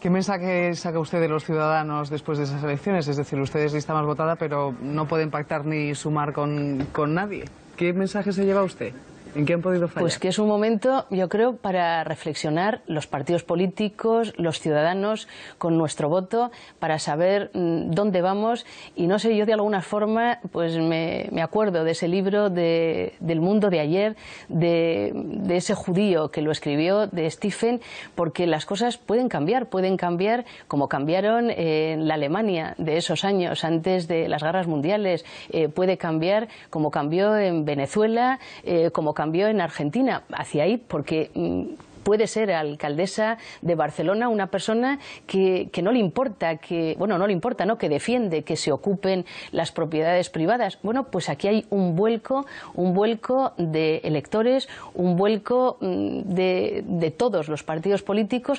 ¿Qué mensaje saca usted de los ciudadanos después de esas elecciones? Es decir, ustedes lista más votada, pero no pueden pactar ni sumar con, con nadie. ¿Qué mensaje se lleva usted? ¿En qué han podido fallar? Pues que es un momento, yo creo, para reflexionar los partidos políticos, los ciudadanos, con nuestro voto, para saber mm, dónde vamos. Y no sé, yo de alguna forma, pues me, me acuerdo de ese libro de, del mundo de ayer, de, de, ese judío que lo escribió, de Stephen, porque las cosas pueden cambiar, pueden cambiar como cambiaron en la Alemania de esos años, antes de las guerras mundiales, eh, puede cambiar como cambió en Venezuela, eh, como en Argentina, hacia ahí, porque mm, puede ser alcaldesa de Barcelona una persona que, que, no le importa, que, bueno, no le importa, ¿no? que defiende que se ocupen las propiedades privadas. Bueno, pues aquí hay un vuelco, un vuelco de electores, un vuelco mm, de, de todos los partidos políticos